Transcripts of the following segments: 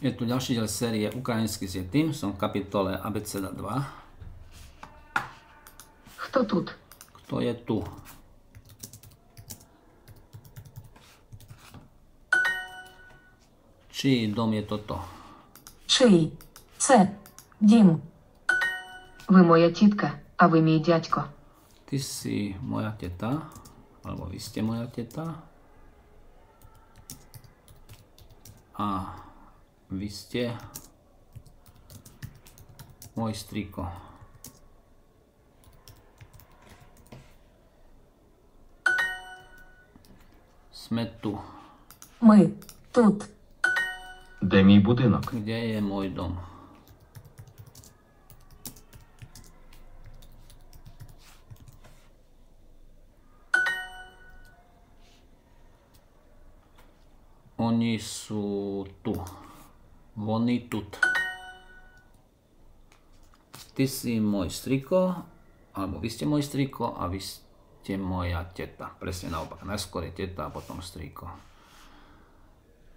Je tu ďalší diel série Ukrajinský s Jetým. Som v kapitole Abeceda 2. Хто тут? Kto je tu? Čí dom je toto? Чий? Це дім. Ви моя тітка, а ви мій дядько. Ty si moja teta, alebo vy ste moja teta. A vy ste môj striko. Sme tu. Ми тут. Де мій будинок? Kde je môj dom? Oni sú tu. Vonitut. Ty si môj striko, alebo vy ste môj striko a vy ste moja teta. Presne naopak, najskôr je teta a potom striko.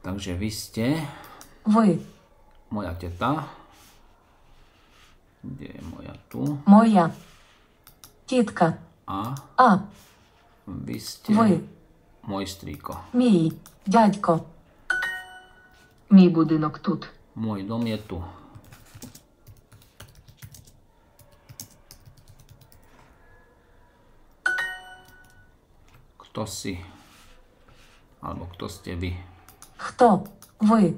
Takže vy ste... Vy. Moja teta. Kde je moja tu? Moja. Tetka. A? A. Vy ste... Vy. Môj striko. My. Ďaďko. Мій будинок тут. Môj dom je tu. Kto si? Alebo kto ste vy? Хто? Ви.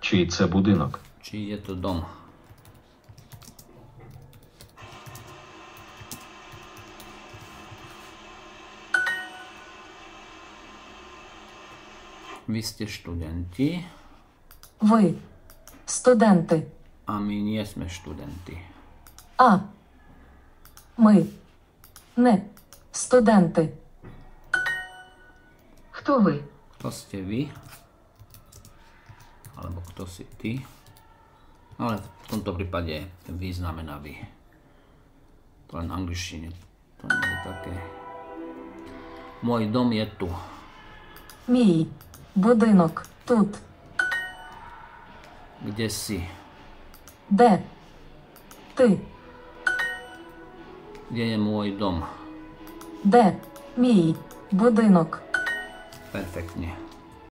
Чий це будинок? Či je to dom? Vy ste študenti Ви. Студенти. a my nie sme študenti. А. Ми. Не. Студенти. Хто ви? Kto ste vy? Alebo kto si ty? Ale v tomto prípade ten vy znamená vy. To len v angličtine. To nie je také. Môj dom je tu. Мій. Будинок. Тут. Kde si? Де? Ти. Kde je môj dom? Де? Мій. Будинок. Perfektne.